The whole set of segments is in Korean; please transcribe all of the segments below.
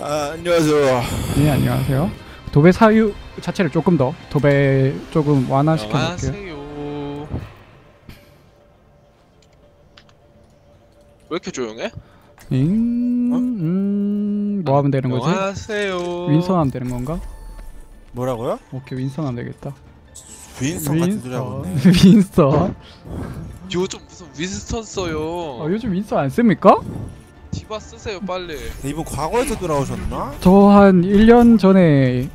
아, 안녕하세요. 네 안녕하세요. 도배 사유 자체를 조금 더 도배 조금 완화시켜 볼게요. 안녕하세요. 왜 이렇게 조용해? 음, 음, 뭐 하면 되는 거지? 안녕하세요. 윈선 하면 되는 건가? 뭐라고요? 오케이 윈선 하면 되겠다. 윈스턴 같은 소리 하고 있네. 윈선. 요즘 무슨 윈스턴 써요? 아, 요즘 윈선 안 씁니까? 디바 쓰세요 빨리. 이분 과거에서 돌아오셨나? 저 한 1년 전에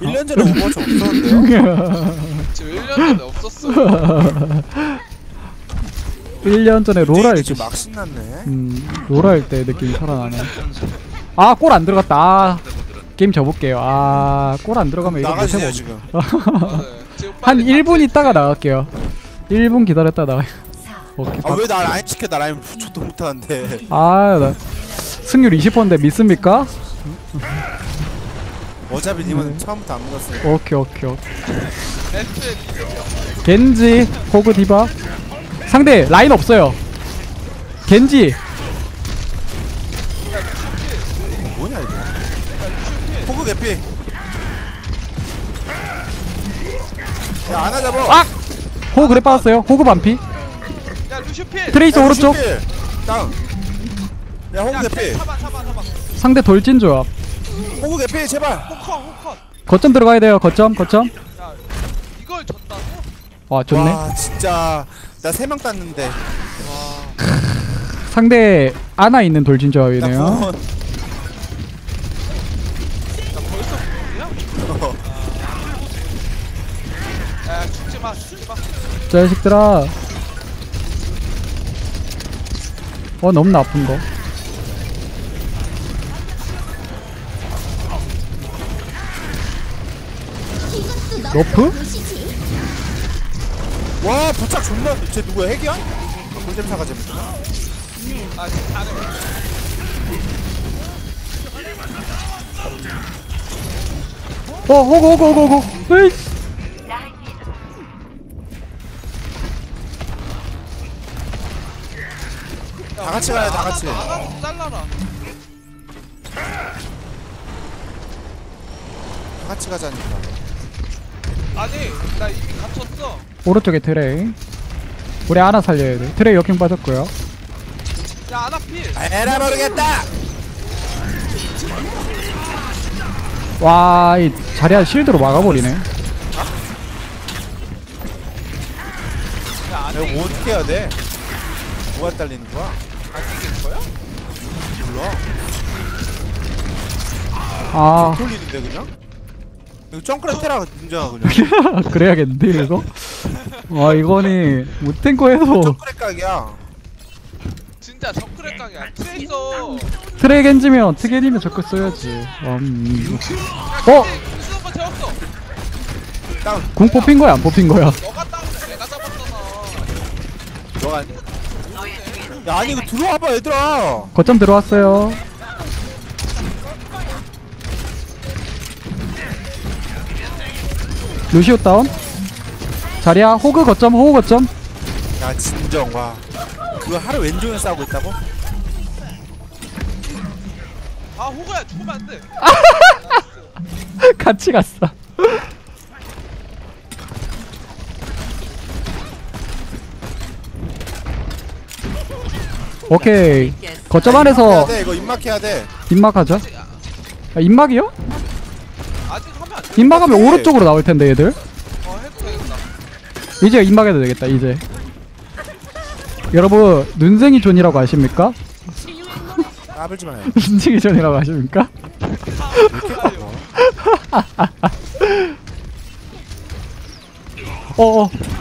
1년 전에 오버워치 없었는데요? 지금 1년 전에 없었어요. 1년 전에 롤할 때, 지금 막 신났네. 음, 롤할 때 느낌이 살아나네. 아, 골 안 들어갔다. 아, 게임 접을게요. 아, 골 안 들어가면 이거 못해먹- 지금. 아, 네. 지금 한 빨리 1분 탑재 있다가. 나갈게요. 1분 기다렸다 나가요. 오케이. 아왜 나 라인 시켜? 나 라인 저도 못하는데. 아, 나 승률 20%인데 믿습니까? 어차피 네. 님은 처음부터 안 먹었어요. 오케이, 오케이, 오케이. 겐지, 호그 디바. 상대 라인 없어요. 겐지. 뭐냐 이거? 호그 개피. 야 안아 잡아. 아! 호그 그래 빠졌어요. 호그 반피. 야, 오른쪽. 다운. 야 개피. 잡아 잡아 잡아. 상대 돌진 조합. 호그 개피 제발. 호컷 호컷. 거점 들어가야 돼요. 거점, 거점. 야 이걸 졌다고? 와, 좋네. 와 진짜 나 세 명 땄는데. 와. 상대 아나 있는 돌진 나 조합이네요. 구원. 나 벌써 부분이야? 어. 야 죽지 마 죽지 마. 자식들아. 어, 너무 나쁜 거. 너프? 와 부착 존나 쟤 누구야 핵이야? 골렘 사가 재밌다 아 잘해. 어, 호그, 호그, 호그, 호그. 에이 같이 가야 다 같이 나가 좀 잘라라. 다 같이 가자니까 아니 나 이미 갇혔어. 오른쪽에 트레이. 우리 하나 살려야 돼. 트레이 역행 빠졌고요. 야 아나 필. 에라 모르겠다 와, 이 자리야 실드로 막아버리네. 야 이거 어떻게 해야 돼? 뭐가 딸리는 거야? 안 이길 거야? 몰라 아, 돌리는데 그냥? 이거 점크랩 테라 문제야 그냥 그래야겠는데, 이거? 와, 이거는 무탱커에서 점크랩 각이야 진짜 정크레 깡이야. 트레이서. 트레이 겐지면 트게리면 적극 써야지. 음. 어? 다운 궁 뽑힌 거야, 안 뽑힌 거야? 너가 따는데 내가 잡았잖아. 너가 야 아니 이거 들어와봐 얘들아 거점 들어왔어요. 루시오 다운. 자리야, 호그 거점, 호그 거점. 야 진정 와 그거 하루 왼쪽에 싸우고 있다고? 아 호구야 죽으면 안 돼. 같이 갔어. 오케이. 거점 해야 안에서 돼 이거 입막해야 돼 입막 하자. 아, 입막이요? 아직 하면 안 돼. 입막하면 오케이. 오른쪽으로 나올 텐데 얘들. 어 해도 되겠다. 이제 입막해도 되겠다. 이제. 여러분 눈쟁이 존이라고 아십니까? 까불지 마요 눈쟁이 존이라고 아십니까? 어어.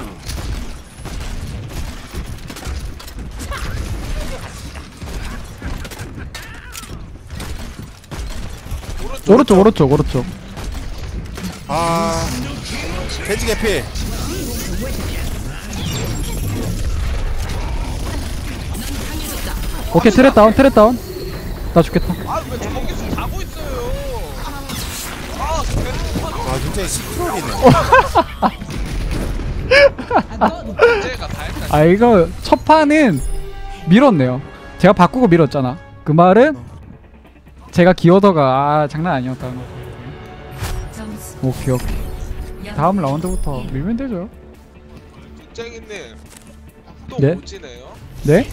오른쪽 오른쪽 오른쪽. 아 돼지 개피 오케이 트랩 다운 트랩 다운. 나 죽겠다. 아왜 저기서 자고 있어요. 아. 와 진짜 시트롤이네 제가 다 했다. 아 이거 첫 판은 밀었네요. 제가 바꾸고 밀었잖아. 그 말은 제가 기어더가 아 장난 아니었다는 거. 오케이 오케이. 다음 라운드부터 밀면 되죠. 쟁이님 또 네? 오지네요. 네?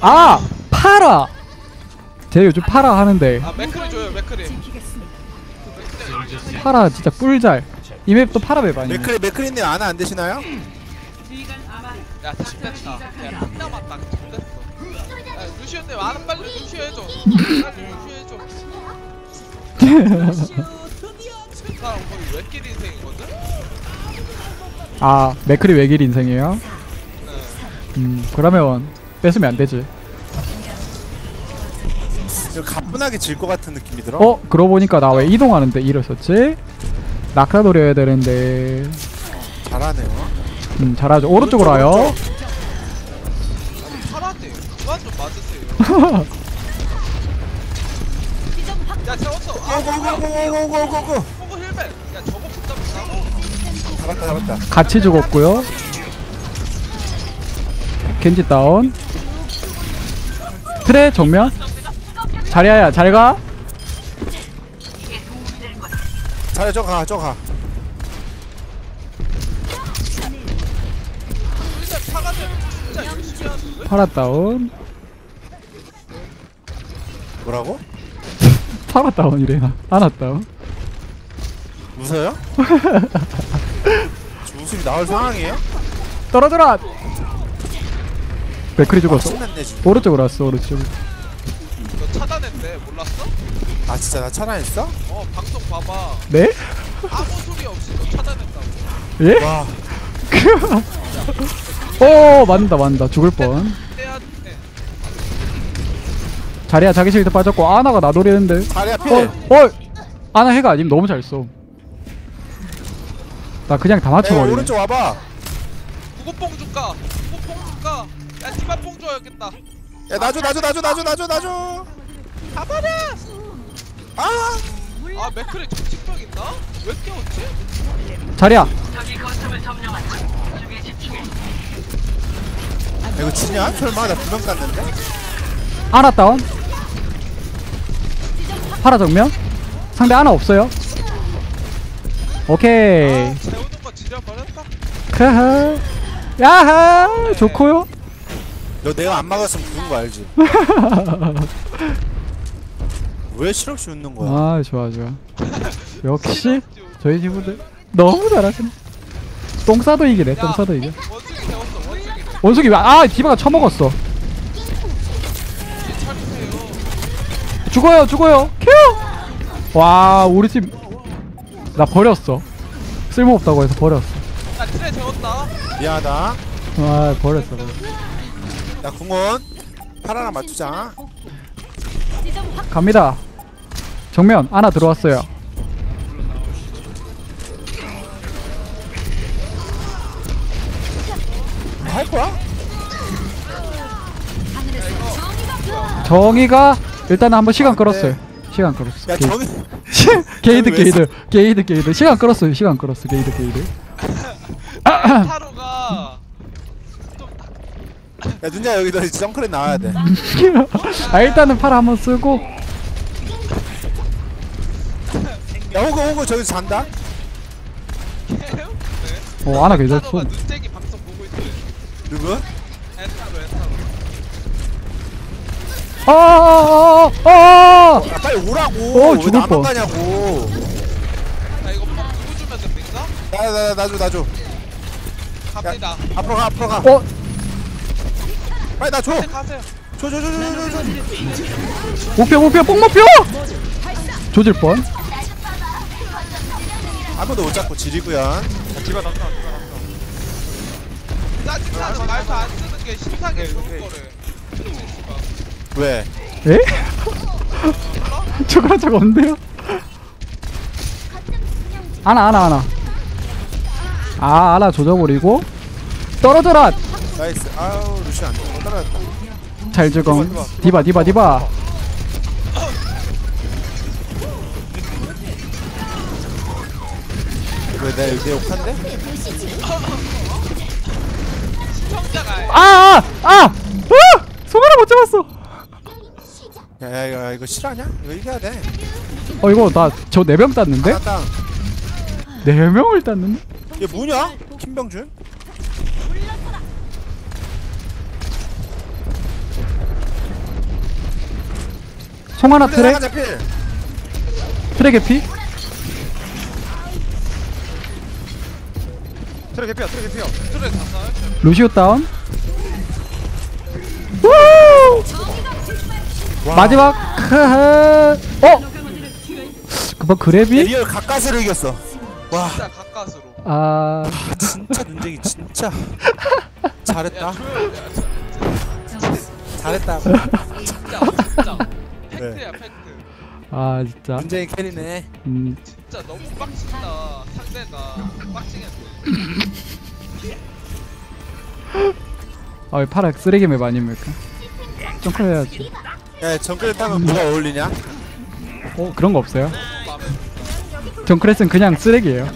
아 파라. 제가 요즘 파라 하는데 아 맥크리 줘요 맥크리. 파라 진짜 꿀잼. 이 맵도 파라 맵 아니에요? 맥크리 맥크리님 아나 안 되시나요? 야 죽됐다. 야한 남았다. 아는 빨리 루시오 해줘. 빨리 루시오 해줘. 그 사람 거의 외길 인생이거든. 아 맥크리 외길 인생이에요? 네. 음 그러면 뺏으면 안 되지. 이거 가뿐하게 질 것 같은 느낌이 들어. 어 그러고 보니까 나 왜 이동하는데 이를 썼지? 낙타 노려야 되는데 잘하네요. 음 잘하죠 오른쪽으로 와요 사라지. 맞으세요. 야 재웠어. 아 고고고고고고고고. 포고 힐맨. 야 저거 붙잡는다고? 잡았다 잡았다. 같이 죽었고요 겐지 다운 트레 정면 자리야야 잘가 잘해 저가 저가. 파라 다운 뭐라고? 파라 다운이래나 하나 다운 웃어요? 저 웃음이 나올 상황이에요? 떨어져라 맥크리 아, 죽었어 신났네 지금. 오른쪽으로 왔어 오른쪽 너 차단했네 몰랐어? 아 진짜 나 차단했어? 어 방송 봐봐 네? 아무 소리 없이 너 차단했다고 예? 와 오 맞는다 맞는다 죽을 뻔 자리야 자기 실드 빠졌고 아나가 나 노리는데 다리야 어, 필. 어, 아나 해가 아님 너무 잘 써. 나 그냥 다 야, 맞춰버리네. 오른쪽 와봐. 구구뽕 줄까? 구구뽕 줄까? 야 디바뽕 줘야겠다 야 나줘 나줘 나줘 나줘 나줘 나줘. 가버려! 아아 맥클이 정신병 있나? 왜 깨웠지? 자리야, 이거 지냐? 설마 나 두명 깠는데? 아나 다운. 파라 정면. 상대 아나 없어요. 오케이. 크흐. 야하. 좋고요. 너 내가 안 막았으면 죽은 거 알지? 왜 실없이 웃는 거야? 아 좋아 좋아. 역시 저희 친구들 너무 잘하시네. 똥 싸도 이기네. 똥 싸도 이겨. 원숭이 아 디바가 처먹었어. 죽어요 죽어요. 큐! 와 우리 팀. 나 버렸어. 쓸모없다고 해서 버렸어. 야 트레 재웠다. 미안하다. 아 버렸어 버렸어. 야 궁원. 파라랑 맞추자. 갑니다. 정면 하나 들어왔어요. 할 거야? 정의가 일단은 한번 시간 끌었어요. 시간 끌었어 야 게이- 정이 게이드 왜 게이드. 게이드 게이드. 시간 끌었어요. 시간 끌었어 게이드 게이드. 타로가 좀야 눈야 여기 너 정크렛 나와야 돼. 아 일단은 팔 한번 쓰고. 야 호구 호구 저기 잔다. 개요? 어 타로가 눈쟁이 방송 보고 있대 누구? 엔타로 엔타로 어어어어어 야 빨리 오라고. 어, 왜 죽을 뻔. 가냐고. 야 이거 누구 주면 됩니까? 나나 나줘 나줘. 갑니다 앞으로 가 앞으로 가. 어? 빨리 나 줘. 네, 가세요 줘줘줘줘줘 줘. 목표 목표 뽕 목표 조질 뻔 아무도 못 잡고 지리구연. 짜증나는 말도 안 쓰는 게 신상에 좋은 거래 왜? 에? 저거랑 저거 없는데요? 하나 하나 하나 아 하나 조져버리고 떨어져라 나이스. 아우 루시 안 돼. 떨어졌다. 잘 죽어 디바 디바 디바 왜내 내 욕한데? 아아아 아! 손가락 못 잡았어 야, 야, 야 이거 실화냐? 이거 이겨야 돼. 어 이거 나 저네명 땄는데? 하나 땅. 네 명을 땄는데? 얘 뭐냐? 김병준? 송 하나 트랙? 나가자, 필. 트랙 에피? 트랙 개피야 트랙 개피야 트레 다살 루시오 다운 우! 마지막. 어? 그뭐 얘 그래비? 리얼 가까스로 이겼어. 와, 진짜 가까스로. 아. 진짜 눈쟁이 진짜. 잘했다. 조용 야 잘했다. 진짜 진짜. 팩트야 팩트. 아 진짜. 눈쟁이 carry네. 음. 진짜 너무 빡친다. 상대가 빡치겠네 아, 파라 쓰레기 맵 아닙니까? 점프 해야지 야, 정글 타면 뭐가 어울리냐? 어 그런 거 없어요? 정크랫은 그냥 쓰레기예요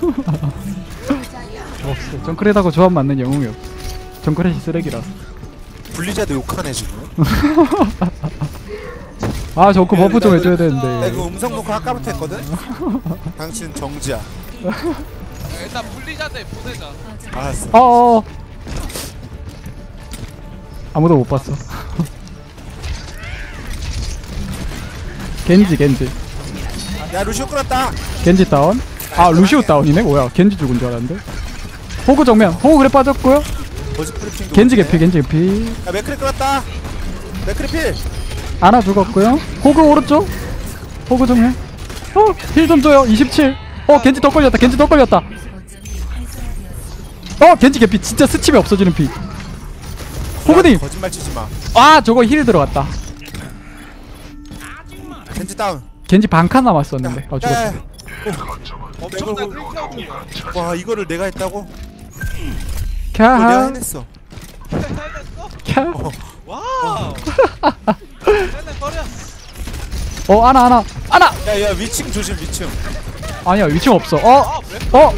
없어 정크랫하고 조합 맞는 영웅이 없어 정크랫 쓰레기라서 블리자드 욕하네 지금. 아 저거 buff 좀 해줘야 나 되는데 이거 음성 녹화 아까부터 했거든. 당신 정지야. 야, 일단 블리자드 보내자 알았어. 어어 아무도 못 봤어 겐지 겐지. 야 루시오 끌었다. 겐지 다운? 아 루시오 다운이네? 뭐야 겐지 죽은 줄 알았는데. 호그 정면. 호그 그래 빠졌고요. 겐지 개피 겐지 개피. 야 맥크리 끌었다. 맥크리 필. 아나 죽었고요. 호그 오른쪽? 호그 정면. 어힐 좀 줘요. 27어 겐지 더 걸렸다. 겐지 더 걸렸다. 어 겐지 개피. 진짜 스칩이 없어지는 피. 호그님. 거짓말 치지 마. 아 저거 힐 들어갔다 겐지 다운. 겐지 반칸 남았었는데. 아 죽었어. 엄청난 이걸- 킬켜고 와 이거를 내가 했다고? 이거 내가 캬 해냈어. 캬 wow 해내버려 어 아나 아나. 아나! 야야 위층 조심 위층. 아니야 위층 없어. 어? 어?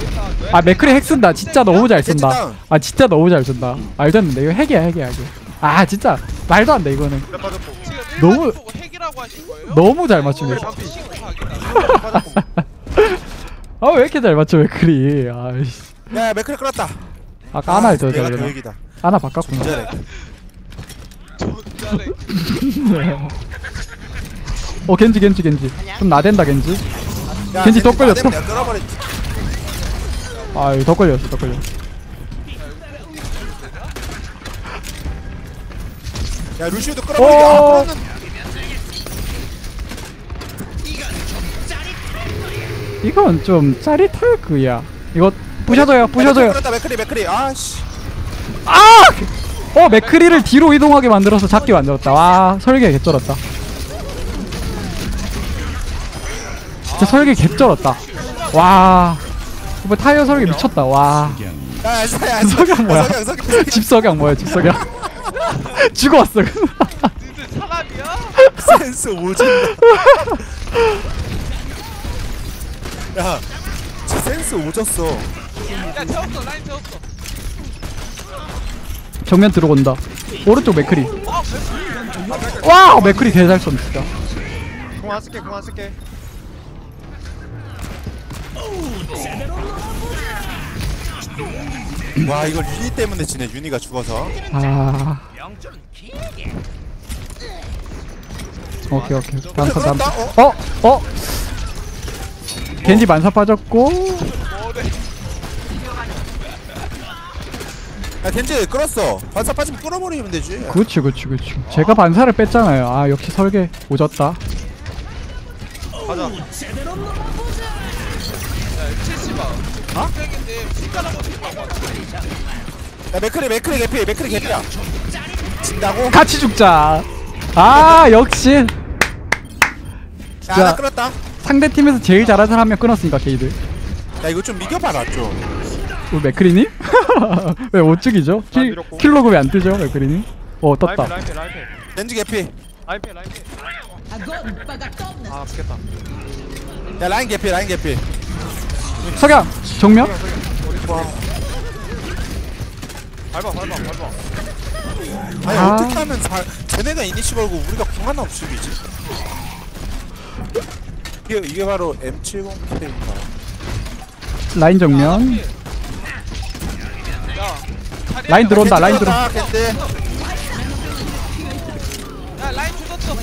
아 맥크리 핵 쓴다. 진짜 너무 잘 쓴다. 아 진짜 너무 잘 쓴다. 된다 이거 핵이야 핵이야 이거 아 진짜 말도 안 돼 이거는. 너무- 하신 거예요? 너무 잘 맞추네 이거 싱크하기다 빠졌고 아왜 이렇게 잘 맞춰 맥크리 아이씨 야 맥크리 끌었다. 아까 하나를 더 내가 잘했나 계획이다. 하나 바꿨구나 잘해. 존잘해 어 겐지 겐지 겐지 좀 나댄다 겐지 야, 겐지 또 걸렸어. 내가 끌어버렸지. 아유 더 걸렸어 더 걸렸어 야 루시오도 오. 끌어버리기. 아, 끌었는. 이건 좀 짜릿할 그야 이거 부셔줘요 부셔줘요 끌었다 맥크리 맥크리. 아씨. 아! 어 맥크리를 뒤로 이동하게 만들어서 잡게 만들었다 와 설계 개쩔었다 진짜 설계 개쩔었다 와 이거 타이어 설계 미쳤다 와 야 야야 석양 뭐야? 석양 석양. 집석양 뭐야 집석양 죽어왔어 니들 사람이야? 센스 오진다. 야, 지 센스 오졌어. 야 태웠어 라인 태웠어 정면 들어온다 오른쪽 맥크리 아 왜? 와 맥크리 개잘 쏜 진짜 궁 안 쓸게 궁 안 쓸게 와 이걸 유니 때문에 지네 유니가 죽어서. 아 오케이 오케이 턴 다음 끌었다. 어? 턴 어? 어? 겐지 만사 빠졌고 야 겐지 끌었어. 반사 빠지면 끌어버리면 되지. 그치 그치 그치 제가 반사를 뺐잖아요 아 역시 설계 오졌다 가자 야 70아 어? 인데 숟가락으로 치려고 야 맥크리 맥크리 개피 맥크리 개피야. 진다고? 같이 죽자 아 역시 야 진짜 하나 끊었다. 상대 팀에서 제일 잘하는 사람 한명 끊었으니까 개이득 야 이거 좀 이겨봐라 좀. 우리 맥크리님? 왜 못 죽이죠? 아, kill, 밀었고. kill log 왜 안 뜨죠 맥크리님? 어 떴다 라인필 라인필 겐지 개피. 라인필 라인필 아 죽겠다 야 라인 개피 라인 개피. 석양 정면? 밟아 밟아 밟아 아니 아. 어떻게 하면 잘 쟤네가 이니시 걸고 우리가 궁 하나 없이 비지 이게, 이게 바로 M70K인가 라인 정면. 라인 들어온다 라인 들어 아 근데 야 라인 죽었어.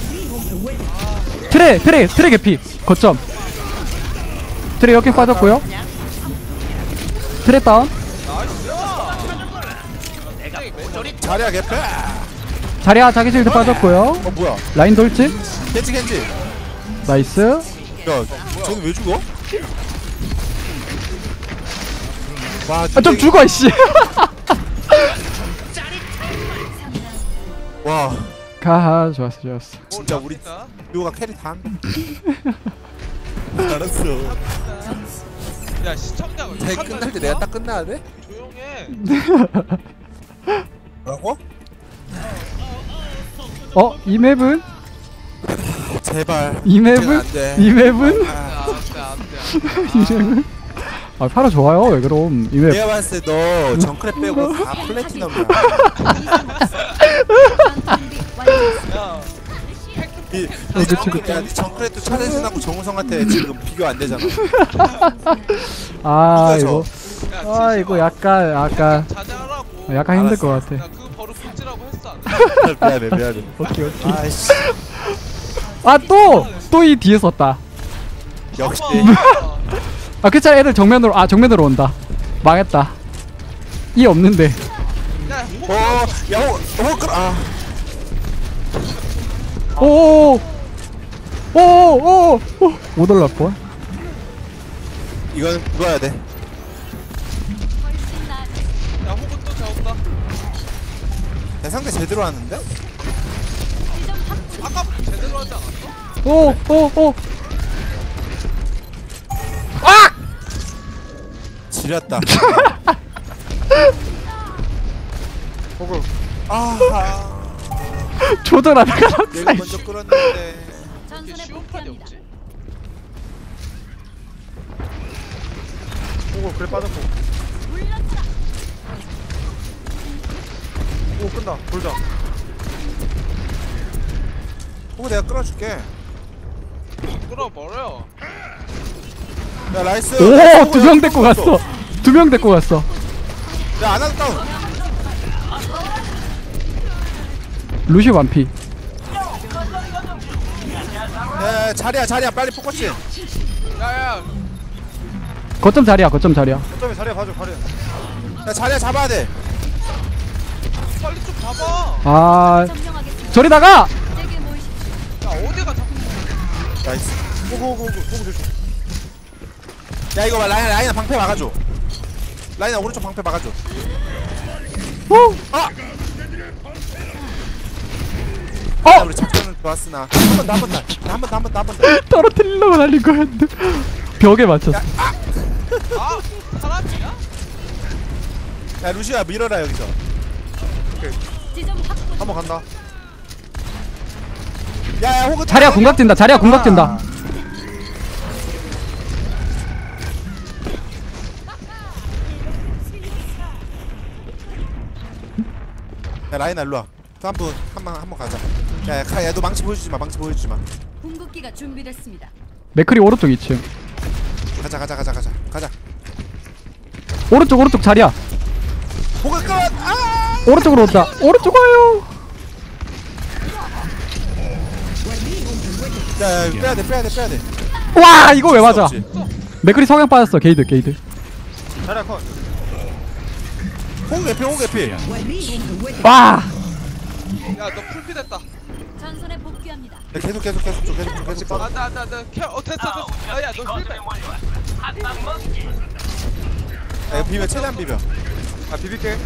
트레 트레 트레 개피. 거점. 트레 여기 빠졌고요. 트레 다운. 자리야 개피. 자리야 자기 shield 빠졌고요. 어 뭐야? 라인 돌진. 겐지 겐지. nice 야 쟤는 왜 죽어? 와 아 좀 죽어 이씨 와 가 좋았어 좋았어 진짜 우리 진짜 류가 carry 다 한다 알았어 야 시청자가 대 끝날 때 내가 딱 끝나야 돼? 조용해 뭐라고? 어? 이 map은? 제발 이 map은? 안 돼 이 map은? 아, 안돼 안돼 이 맵은? 아 파라 좋아요 왜 그럼 이 map 내가 봤을 때너 정크랫 빼고 다 platinum이야 야 이, 어, 그치, 그치. 야, 정크랩도 차대준하고 정우성한테 지금 비교 안 되잖아 아. 이거 야, 아 이거 약간 약간 자제하라고 약간 힘들 것 알았어. 같아 야그 버릇 고치라고 했어 안 돼? 미안해 미안해 오케이 오케이 아이씨 아 또! 또 이 뒤에 썼다. 역시. 아 괜찮아 애들 정면으로 아 정면으로 온다. 망했다. 이 없는데. 야어 야호 어 끌, 아. 오오오. 오오오 못 올랐고. 이건 물어야 돼. 야 호구 또 잡았다. 내 상대 제대로 하는데? 아까부터 제대로 하지 않았어? 오 오오. 지렸다. 호구 아. 조절하다가 내가 먼저 끌었는데. 이게 쉬운 판이 없지. 호구 그래 빠졌고. 오 끈다. 돌자. 호구 내가 끌어줄게 끌어버려. 야 nice. 오 두 명 데리고 갔어. 두 명 데리고 갔어. 야 아나도 다운. 루시 완피. 야 자리야 자리야. 빨리 focusing. 야야. 거점 자리야 거점 자리야. 어쩌면 자리야 봐줘 자리야. 야 자리야 잡아야 돼. 빨리 좀 잡아. 아 어디가! 자꾸 nice. 호그 조심. 야 이거 봐. 라인 라인아 방패 막아줘. 라인아 오른쪽 방패 막아줘. 오! 아! 어! 야, 우리 작전은 좋았으나. 한번더한번 더. 한번더한번더한 번 더. 떨어뜨리려고 날린 거였는데. 벽에 맞췄어. 아! 사람이야? 야 루시아 밀어라 여기서. 한번 간다 야 야 호그 자리야 궁각 뛴다 자리야 궁각 뛴다. 아. 야 라인아 일로 와. 또한번 한번 한번 가자. 야야너 망치 보여주지 마 망치 보여주지 마. 궁극기가 준비됐습니다. 맥크리 오른쪽 2층 가자 가자 가자 가자. 가자. 오른쪽 오른쪽 자리야. 호그 끌어 아! 오른쪽으로 온다. 오른쪽 와요 야야 이거 빼야 돼 빼야 돼 빼야 돼. 와 이거 왜 맞아? 없지. 맥크리 석양 빠졌어 개이득 개이득. 자리야 컷. 호그 개피 호그 개피. 와. 야너 full피 됐다. 전선에 복귀합니다. 야, 계속 계속 계속 좀 계속 좀 계속 좀. 안돼 안돼 안돼. care 어 됐어 됐어. 야야너 heal pack 야, 이거 비벼 최대한 비벼. 아 비빌게.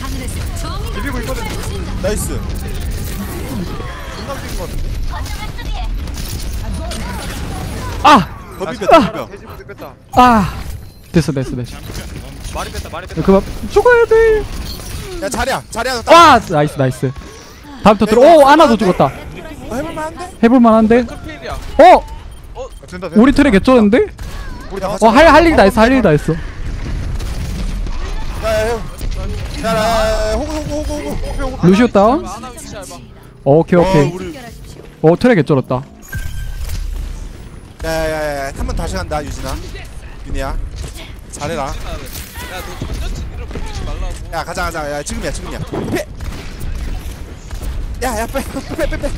하늘에서 정의가 비비고 있거든. nice. 존나 비빈 거 같은데 아! 더더 뺐다 아 됐어 됐어 됐어 많이 뺐다 많이 뺐다 그만 죽어야 돼 야 자리야 자리야 너. 와! nice nice 다음부터 들어 오 아나도 죽었다 너 해볼만한데? 해볼만한데 어! 아, 된다 된다 우리 트랙 개쩌는데? 우리 다어할 할 일 다 했어 할 일 다 했어 야야 야야야 호구 호구 호구 호구 루시오 다운 아나 위치 알바. 오케이 어 오케이 우리 해결하십시오. 어 트랙 개쩔었다. 야야야야 한 번 다시 간다 유진아. 윤이야. 잘해라. 야너 전전치 이름 부르지 말라고. 야 가자 가자. 야 지금이야 지금이야. 빼 야야 빼빼빼빼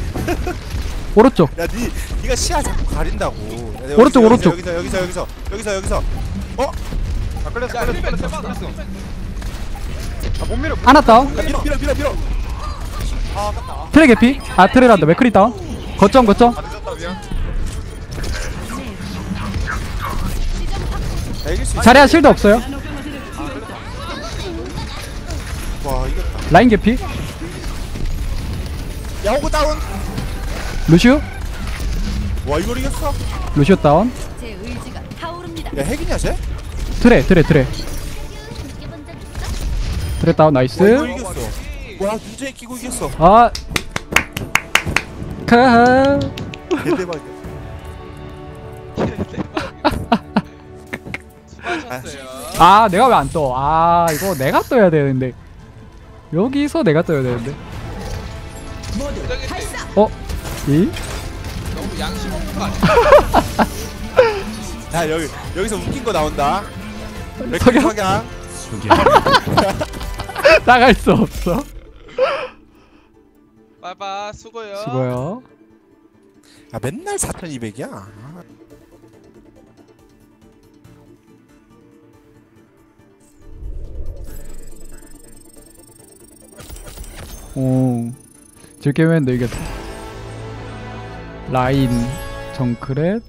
오른쪽. 야니 니가 시야 자꾸 가린다고. 야, 여기서, 오른쪽, 여기서, 오른쪽. 여기서 여기서 여기서 여기서 여기서. 어? 아 끌렸어 야 끌렸어 끌렸어. 대박. 끌렸어. 아못 밀어 다운. 야 밀어 밀어 밀어 밀어. 아 아깝다. 트레 개피. 아 트랙란다 맥크리 다운 거점 거점. 아 늦었다 미안 야 이길 수 있어 자리야 shield 없어요? 와 이겼다 라인 개피? 야 호그 다운. 루시오 와 이걸 이겼어? 루시오 다운? 제 의지가 타오릅니다. 야 핵이냐 쟤? 트레 트레 트레. 트레 다운 와 이걸 nice 이겼어. 와 유저에 끼고 이겼어. 아 카하 개대박이야 수고하셨어요. 아 내가 왜 안 떠? 아 이거 내가 떠야 되는데 여기서 내가 떠야 되는데 어? 이? 너무 양심 없는 거 아니야? 야 여기 여기서 웃긴 거 나온다 석양? 석양 나갈 수 없어 빠이빠이 수고요. 수고요. 야 맨날 4200이야. 오. 즐게임했는데 이겼다 라인 정크렛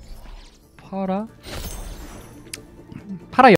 파라